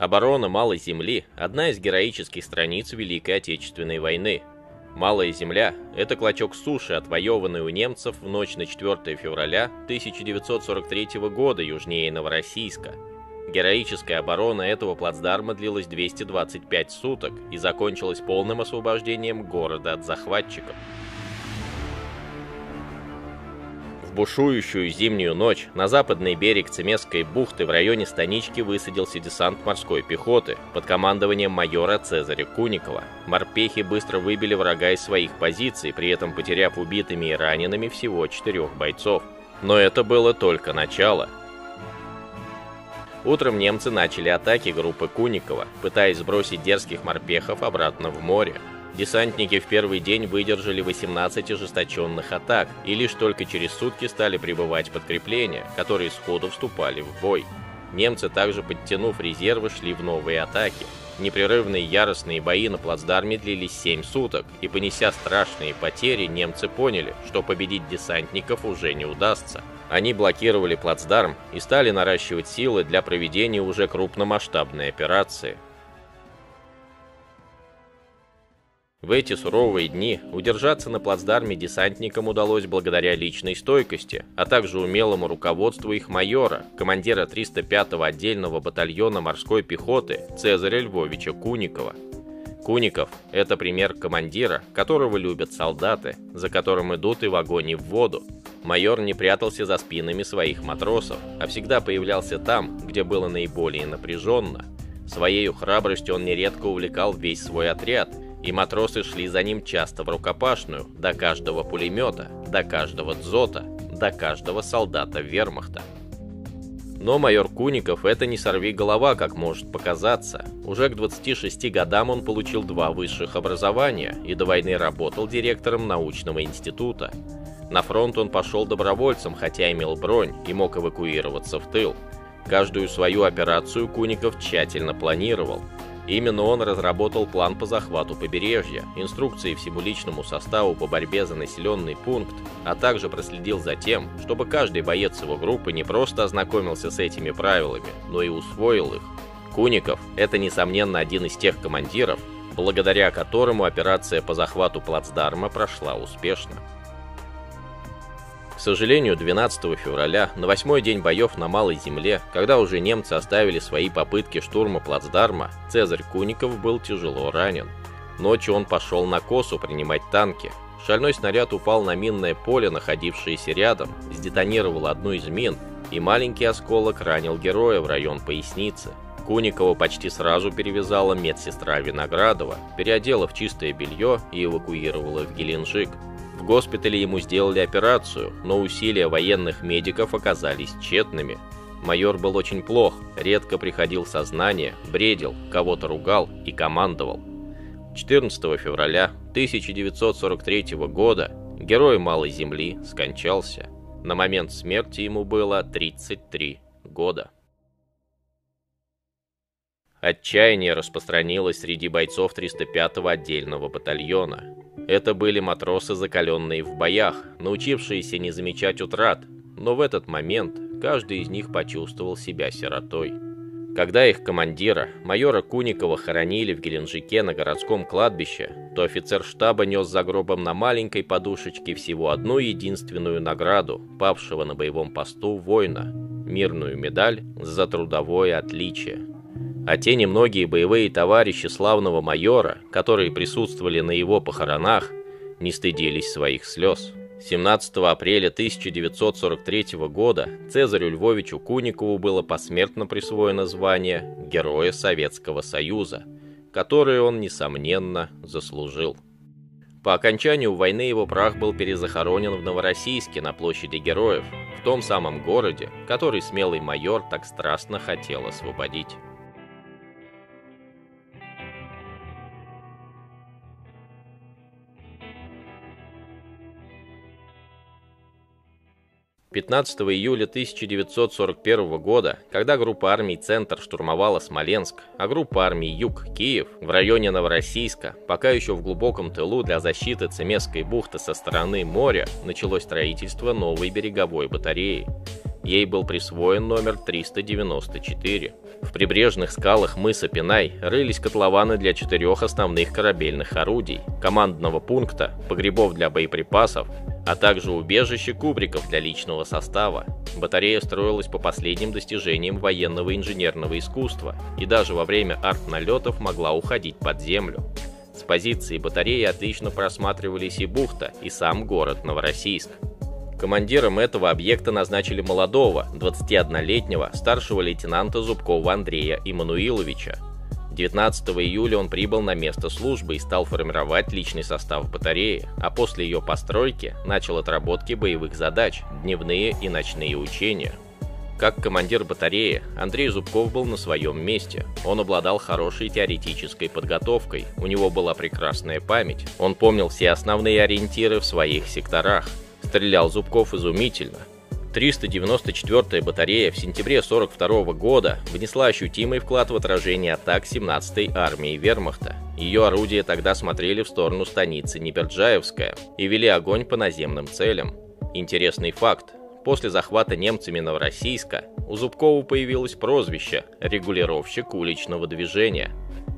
Оборона Малой Земли – одна из героических страниц Великой Отечественной войны. Малая Земля – это клочок суши, отвоеванный у немцев в ночь на 4 февраля 1943 года южнее Новороссийска. Героическая оборона этого плацдарма длилась 225 суток и закончилась полным освобождением города от захватчиков. В бушующую зимнюю ночь на западный берег Цемесской бухты в районе станички высадился десант морской пехоты под командованием майора Цезаря Куникова. Морпехи быстро выбили врага из своих позиций, при этом потеряв убитыми и ранеными всего четырех бойцов. Но это было только начало. Утром немцы начали атаки группы Куникова, пытаясь сбросить дерзких морпехов обратно в море. Десантники в первый день выдержали 18 ожесточенных атак, и лишь только через сутки стали прибывать подкрепления, которые сходу вступали в бой. Немцы также, подтянув резервы, шли в новые атаки. Непрерывные яростные бои на плацдарме длились 7 суток, и понеся страшные потери, немцы поняли, что победить десантников уже не удастся. Они блокировали плацдарм и стали наращивать силы для проведения уже крупномасштабной операции – В эти суровые дни удержаться на плацдарме десантникам удалось благодаря личной стойкости, а также умелому руководству их майора, командира 305-го отдельного батальона морской пехоты Цезаря Львовича Куникова. Куников – это пример командира, которого любят солдаты, за которым идут и в огонь и в воду. Майор не прятался за спинами своих матросов, а всегда появлялся там, где было наиболее напряженно. Своей храбростью он нередко увлекал весь свой отряд – и матросы шли за ним часто в рукопашную, до каждого пулемета, до каждого дзота, до каждого солдата вермахта. Но майор Куников это не сорви голова, как может показаться. Уже к 26 годам он получил два высших образования и до войны работал директором научного института. На фронт он пошел добровольцем, хотя имел бронь и мог эвакуироваться в тыл. Каждую свою операцию Куников тщательно планировал – Именно он разработал план по захвату побережья, инструкции всему личному составу по борьбе за населенный пункт, а также проследил за тем, чтобы каждый боец его группы не просто ознакомился с этими правилами, но и усвоил их. Куников – это, несомненно, один из тех командиров, благодаря которому операция по захвату плацдарма прошла успешно. К сожалению, 12 февраля, на восьмой день боев на Малой Земле, когда уже немцы оставили свои попытки штурма плацдарма, Цезарь Куников был тяжело ранен. Ночью он пошел на косу принимать танки. Шальной снаряд упал на минное поле, находившееся рядом, сдетонировал одну из мин, и маленький осколок ранил героя в район поясницы. Куникова почти сразу перевязала медсестра Виноградова, переодела в чистое белье и эвакуировала в Геленджик. В госпитале ему сделали операцию, но усилия военных медиков оказались тщетными. Майор был очень плох, редко приходил в сознание, бредил, кого-то ругал и командовал. 14 февраля 1943 года герой Малой Земли скончался. На момент смерти ему было 33 года. Отчаяние распространилось среди бойцов 305-го отдельного батальона. Это были матросы, закаленные в боях, научившиеся не замечать утрат, но в этот момент каждый из них почувствовал себя сиротой. Когда их командира, майора Куникова, хоронили в Геленджике на городском кладбище, то офицер штаба нес за гробом на маленькой подушечке всего одну единственную награду павшего на боевом посту воина – мирную медаль за трудовое отличие. А те немногие боевые товарищи славного майора, которые присутствовали на его похоронах, не стыдились своих слез. 17 апреля 1943 года Цезарю Львовичу Куникову было посмертно присвоено звание Героя Советского Союза, которое он, несомненно, заслужил. По окончанию войны его прах был перезахоронен в Новороссийске на площади Героев, в том самом городе, который смелый майор так страстно хотел освободить. 15 июля 1941 года, когда группа армий «Центр» штурмовала Смоленск, а группа армий «Юг» — Киев, в районе Новороссийска, пока еще в глубоком тылу для защиты Цемесской бухты со стороны моря, началось строительство новой береговой батареи. Ей был присвоен номер 394. В прибрежных скалах мыса Пинай рылись котлованы для четырех основных корабельных орудий, командного пункта, погребов для боеприпасов, а также убежище кубриков для личного состава. Батарея строилась по последним достижениям военного инженерного искусства и даже во время арт-налетов могла уходить под землю. С позиции батареи отлично просматривались и бухта, и сам город Новороссийск. Командиром этого объекта назначили молодого, 21-летнего, старшего лейтенанта Зубкова Андрея Иммануиловича. 19 июля он прибыл на место службы и стал формировать личный состав батареи, а после ее постройки начал отработки боевых задач, дневные и ночные учения. Как командир батареи, Андрей Зубков был на своем месте. Он обладал хорошей теоретической подготовкой, у него была прекрасная память, он помнил все основные ориентиры в своих секторах, Стрелял Зубков изумительно. 394-я батарея в сентябре 42 года внесла ощутимый вклад в отражение атак 17-й армии Вермахта. Ее орудия тогда смотрели в сторону станицы Неберджаевская и вели огонь по наземным целям. Интересный факт. После захвата немцами Новороссийска у Зубкова появилось прозвище «регулировщик уличного движения»,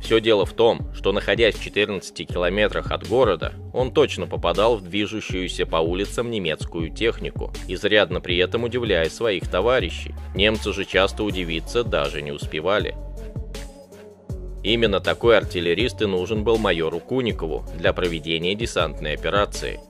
все дело в том, что находясь в 14 километрах от города, он точно попадал в движущуюся по улицам немецкую технику, изрядно при этом удивляя своих товарищей. Немцы же часто удивиться даже не успевали. Именно такой артиллерист и нужен был майору Куникову для проведения десантной операции.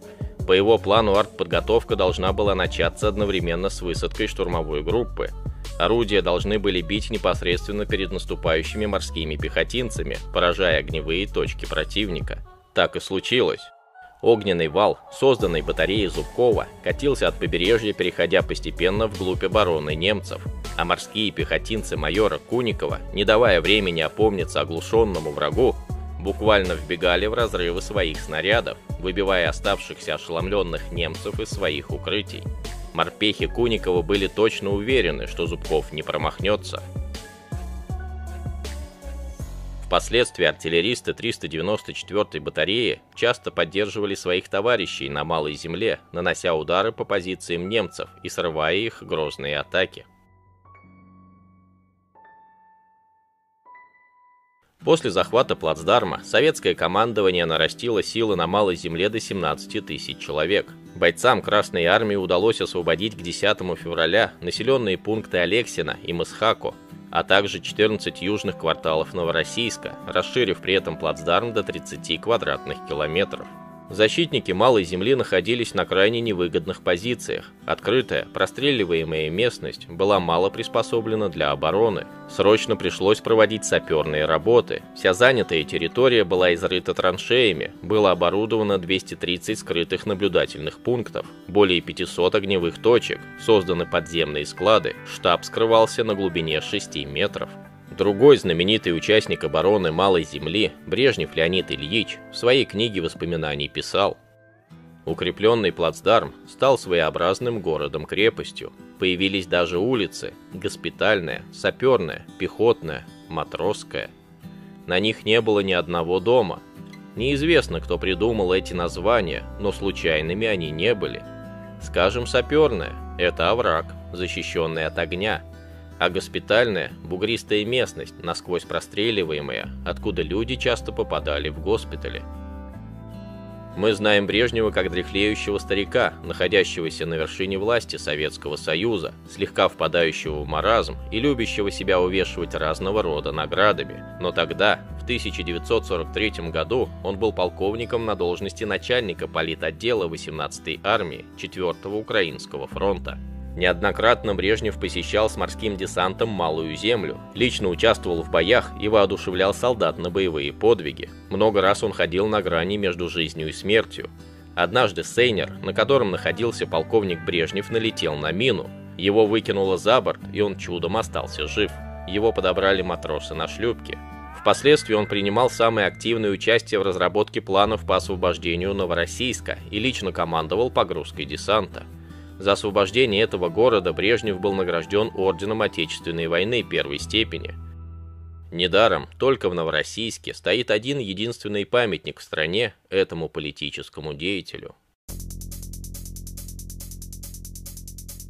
По его плану артподготовка должна была начаться одновременно с высадкой штурмовой группы – Орудия должны были бить непосредственно перед наступающими морскими пехотинцами, поражая огневые точки противника. Так и случилось. Огненный вал, созданный батареей Зубкова, катился от побережья, переходя постепенно вглубь обороны немцев, а морские пехотинцы майора Куникова, не давая времени опомниться оглушенному врагу, буквально вбегали в разрывы своих снарядов, выбивая оставшихся ошеломленных немцев из своих укрытий. Морпехи Куникова были точно уверены, что Зубков не промахнется. Впоследствии артиллеристы 394-й батареи часто поддерживали своих товарищей на Малой Земле, нанося удары по позициям немцев и срывая их грозные атаки. После захвата плацдарма советское командование нарастило силы на Малой Земле до 17 тысяч человек. Бойцам Красной Армии удалось освободить к 10 февраля населенные пункты Алексина и Мысхако, а также 14 южных кварталов Новороссийска, расширив при этом плацдарм до 30 квадратных километров. Защитники Малой Земли находились на крайне невыгодных позициях. Открытая, простреливаемая местность была мало приспособлена для обороны. Срочно пришлось проводить саперные работы. Вся занятая территория была изрыта траншеями, было оборудовано 230 скрытых наблюдательных пунктов, более 500 огневых точек, созданы подземные склады, штаб скрывался на глубине 6 метров. Другой знаменитый участник обороны Малой Земли, Брежнев Леонид Ильич, в своей книге воспоминаний писал Укрепленный плацдарм стал своеобразным городом-крепостью. Появились даже улицы – госпитальная, саперная, пехотная, матросская. На них не было ни одного дома. Неизвестно, кто придумал эти названия, но случайными они не были. Скажем, саперная – это овраг, защищенный от огня – а госпитальная – бугристая местность, насквозь простреливаемая, откуда люди часто попадали в госпитали. Мы знаем Брежнева как дряхлеющего старика, находящегося на вершине власти Советского Союза, слегка впадающего в маразм и любящего себя увешивать разного рода наградами. Но тогда, в 1943 году, он был полковником на должности начальника политотдела 18-й армии 4-го Украинского фронта. Неоднократно Брежнев посещал с морским десантом Малую Землю, лично участвовал в боях и воодушевлял солдат на боевые подвиги. Много раз он ходил на грани между жизнью и смертью. Однажды Сейнер, на котором находился полковник Брежнев, налетел на мину. Его выкинуло за борт, и он чудом остался жив. Его подобрали матросы на шлюпке. Впоследствии он принимал самое активное участие в разработке планов по освобождению Новороссийска и лично командовал погрузкой десанта. За освобождение этого города Брежнев был награжден Орденом Отечественной войны первой степени. Недаром только в Новороссийске стоит один единственный памятник в стране этому политическому деятелю.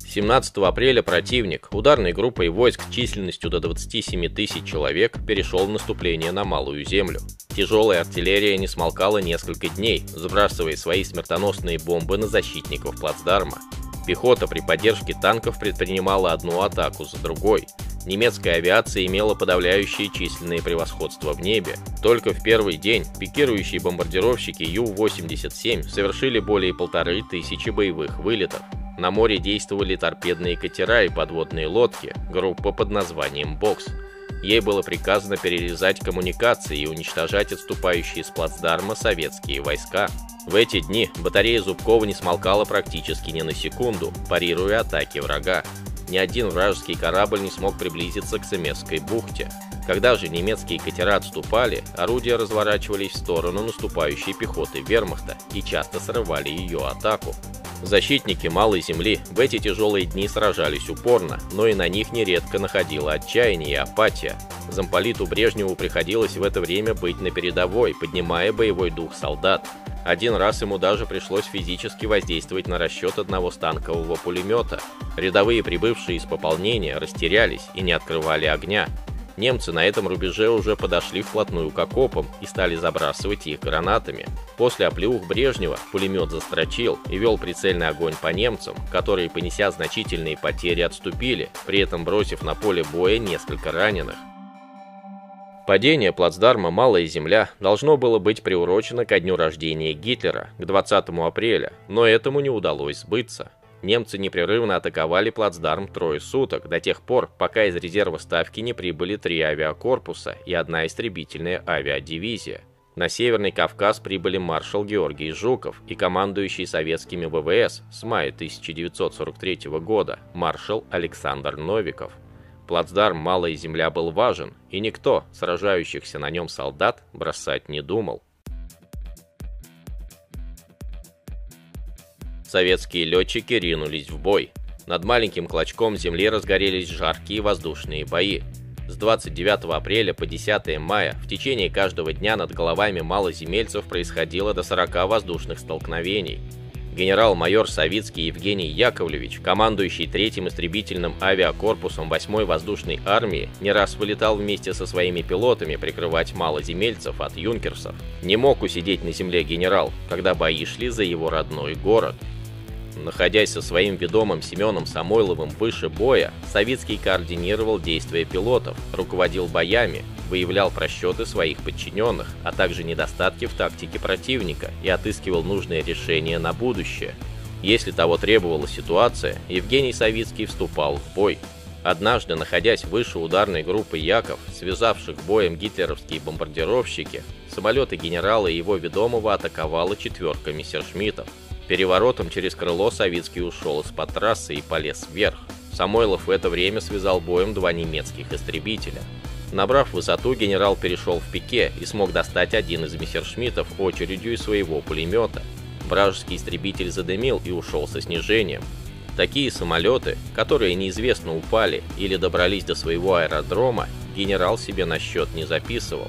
17 апреля противник ударной группой войск численностью до 27 тысяч человек перешел в наступление на Малую Землю. Тяжелая артиллерия не смолкала несколько дней, сбрасывая свои смертоносные бомбы на защитников плацдарма. Пехота при поддержке танков предпринимала одну атаку за другой. Немецкая авиация имела подавляющее численное превосходство в небе. Только в первый день пикирующие бомбардировщики Ю-87 совершили более полторы тысячи боевых вылетов. На море действовали торпедные катера и подводные лодки, группа под названием «Бокс». Ей было приказано перерезать коммуникации и уничтожать отступающие с плацдарма советские войска. В эти дни батарея Зубкова не смолкала практически ни на секунду, парируя атаки врага. Ни один вражеский корабль не смог приблизиться к Семесской бухте. Когда же немецкие катера отступали, орудия разворачивались в сторону наступающей пехоты вермахта и часто срывали ее атаку. Защитники Малой Земли в эти тяжелые дни сражались упорно, но и на них нередко находило отчаяние и апатия. Замполиту Брежневу приходилось в это время быть на передовой, поднимая боевой дух солдат. Один раз ему даже пришлось физически воздействовать на расчет одного станкового пулемета. Рядовые, прибывшие из пополнения, растерялись и не открывали огня. Немцы на этом рубеже уже подошли вплотную к окопам и стали забрасывать их гранатами. После оплеух Брежнева пулемет застрочил и вел прицельный огонь по немцам, которые, понеся значительные потери, отступили, при этом бросив на поле боя несколько раненых. Падение плацдарма «Малая земля» должно было быть приурочено ко дню рождения Гитлера, к 20 апреля, но этому не удалось сбыться. Немцы непрерывно атаковали плацдарм трое суток, до тех пор, пока из резерва ставки не прибыли три авиакорпуса и одна истребительная авиадивизия. На Северный Кавказ прибыли маршал Георгий Жуков и командующий советскими ВВС с мая 1943 года маршал Александр Новиков. Плацдарм «Малая земля» был важен, и никто, сражающихся на нем солдат, бросать не думал. Советские летчики ринулись в бой. Над маленьким клочком земли разгорелись жаркие воздушные бои. С 29 апреля по 10 мая в течение каждого дня над головами малоземельцев происходило до 40 воздушных столкновений. Генерал-майор Савицкий Евгений Яковлевич, командующий третьим истребительным авиакорпусом 8-й воздушной армии, не раз вылетал вместе со своими пилотами прикрывать малоземельцев от юнкерсов. Не мог усидеть на земле генерал, когда бои шли за его родной город. Находясь со своим ведомым Семеном Самойловым выше боя, Савицкий координировал действия пилотов, руководил боями, выявлял просчеты своих подчиненных, а также недостатки в тактике противника и отыскивал нужные решения на будущее. Если того требовала ситуация, Евгений Савицкий вступал в бой. Однажды, находясь выше ударной группы Яков, связавших боем гитлеровские бомбардировщики, самолеты генерала и его ведомого атаковала четверка мессершмиттов. Переворотом через крыло Савицкий ушел из-под трассы и полез вверх. Самойлов в это время связал боем два немецких истребителя. Набрав высоту, генерал перешел в пике и смог достать один из мессершмиттов очередью из своего пулемета. Вражеский истребитель задымил и ушел со снижением. Такие самолеты, которые неизвестно упали или добрались до своего аэродрома, генерал себе на счет не записывал.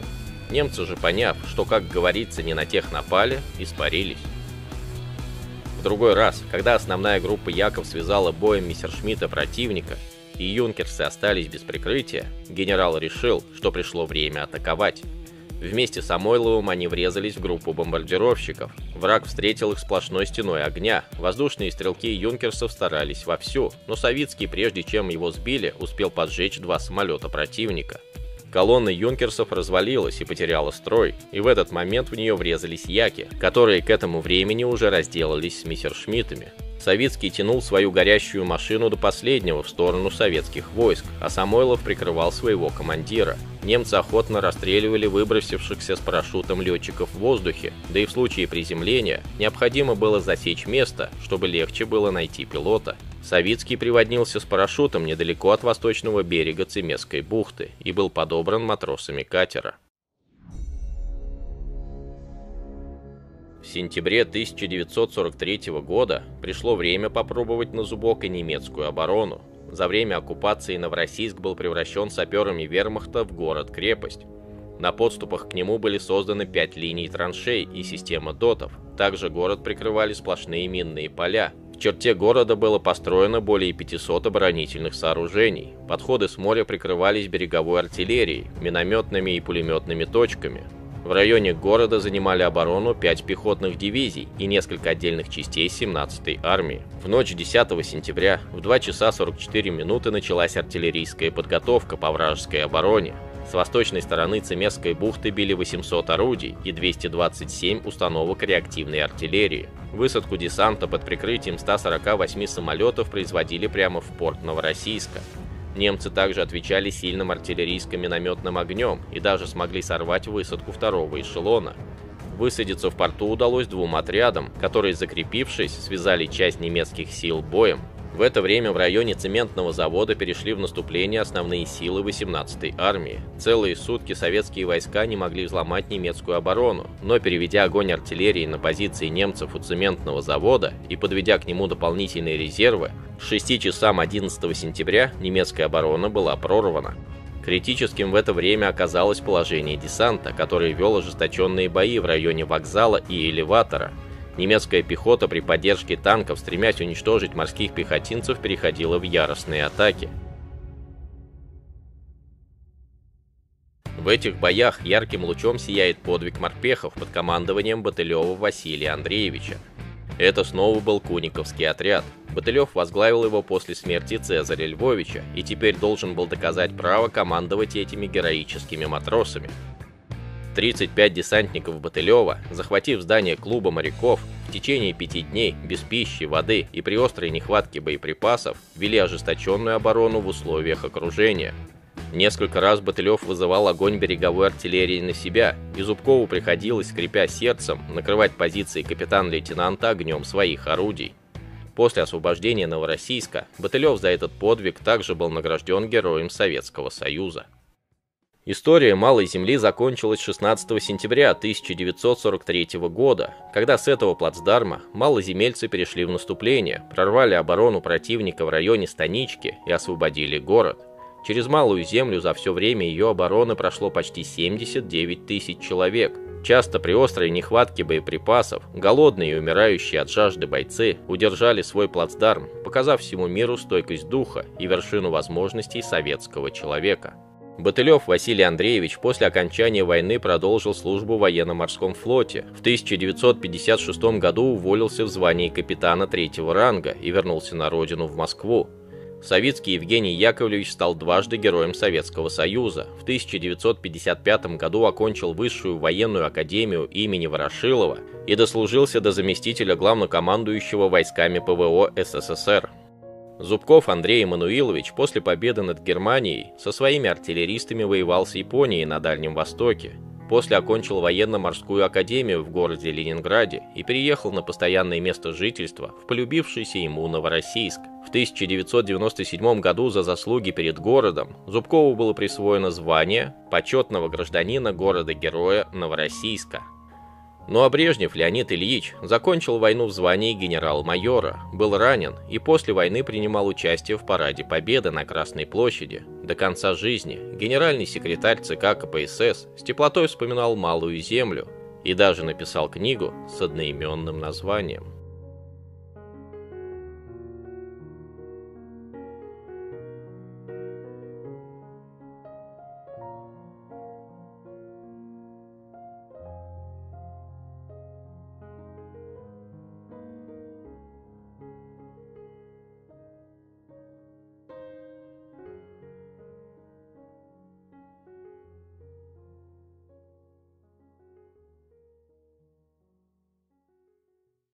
Немцы же, поняв, что, как говорится, не на тех напали, испарились. В другой раз, когда основная группа Яков связала боем Мессершмитта противника, и юнкерсы остались без прикрытия, генерал решил, что пришло время атаковать. Вместе с Самойловым они врезались в группу бомбардировщиков. Враг встретил их сплошной стеной огня. Воздушные стрелки юнкерсов старались вовсю, но Савицкий, прежде чем его сбили, успел поджечь два самолета противника. Колонна юнкерсов развалилась и потеряла строй, и в этот момент в нее врезались яки, которые к этому времени уже разделались с мессершмиттами. Савицкий тянул свою горящую машину до последнего в сторону советских войск, а Самойлов прикрывал своего командира. Немцы охотно расстреливали выбросившихся с парашютом летчиков в воздухе, да и в случае приземления необходимо было засечь место, чтобы легче было найти пилота. Савицкий приводнился с парашютом недалеко от восточного берега Цемесской бухты и был подобран матросами катера. В сентябре 1943 года пришло время попробовать на зубок и немецкую оборону. За время оккупации Новороссийск был превращен саперами вермахта в город-крепость. На подступах к нему были созданы пять линий траншей и система дотов. Также город прикрывали сплошные минные поля, В черте города было построено более 500 оборонительных сооружений. Подходы с моря прикрывались береговой артиллерией, минометными и пулеметными точками. В районе города занимали оборону 5 пехотных дивизий и несколько отдельных частей 17-й армии. В ночь 10 сентября в 2 часа 44 минуты началась артиллерийская подготовка по вражеской обороне. С восточной стороны Цемесской бухты били 800 орудий и 227 установок реактивной артиллерии. Высадку десанта под прикрытием 148 самолетов производили прямо в порт Новороссийска. Немцы также отвечали сильным артиллерийско-минометным огнем и даже смогли сорвать высадку второго эшелона. Высадиться в порту удалось двум отрядам, которые, закрепившись, связали часть немецких сил боем в это время в районе цементного завода перешли в наступление основные силы 18-й армии. Целые сутки советские войска не могли взломать немецкую оборону, но переведя огонь артиллерии на позиции немцев у цементного завода и подведя к нему дополнительные резервы, к 6 часам 11 сентября немецкая оборона была прорвана. Критическим в это время оказалось положение десанта, который вел ожесточенные бои в районе вокзала и элеватора – Немецкая пехота при поддержке танков, стремясь уничтожить морских пехотинцев, переходила в яростные атаки. В этих боях ярким лучом сияет подвиг морпехов под командованием Батылева Василия Андреевича. Это снова был Куниковский отряд. Батылев возглавил его после смерти Цезаря Львовича и теперь должен был доказать право командовать этими героическими матросами. 35 десантников Батылева, захватив здание клуба моряков, в течение пяти дней без пищи, воды и при острой нехватке боеприпасов вели ожесточенную оборону в условиях окружения. Несколько раз Батылев вызывал огонь береговой артиллерии на себя, и Зубкову приходилось, скрипя сердцем, накрывать позиции капитан-лейтенанта огнем своих орудий. После освобождения Новороссийска Батылев за этот подвиг также был награжден Героем Советского Союза. История Малой Земли закончилась 16 сентября 1943 года, когда с этого плацдарма малоземельцы перешли в наступление, прорвали оборону противника в районе Станички и освободили город. Через Малую Землю за все время ее обороны прошло почти 79 тысяч человек. Часто при острой нехватке боеприпасов, голодные и умирающие от жажды бойцы удержали свой плацдарм, показав всему миру стойкость духа и вершину возможностей советского человека. Батылев Василий Андреевич после окончания войны продолжил службу в военно-морском флоте. В 1956 году уволился в звании капитана третьего ранга и вернулся на родину в Москву. Советский Евгений Яковлевич стал дважды Героем Советского Союза. В 1955 году окончил Высшую военную академию имени Ворошилова и дослужился до заместителя главнокомандующего войсками ПВО СССР. Зубков Андрей Эммануилович после победы над Германией со своими артиллеристами воевал с Японией на Дальнем Востоке. После окончил военно-морскую академию в городе Ленинграде и переехал на постоянное место жительства в полюбившийся ему Новороссийск. В 1997 году за заслуги перед городом Зубкову было присвоено звание почетного гражданина города-героя Новороссийска. Ну а Брежнев Леонид Ильич закончил войну в звании генерал-майора, был ранен и после войны принимал участие в параде Победы на Красной площади. До конца жизни генеральный секретарь ЦК КПСС с теплотой вспоминал Малую Землю и даже написал книгу с одноименным названием.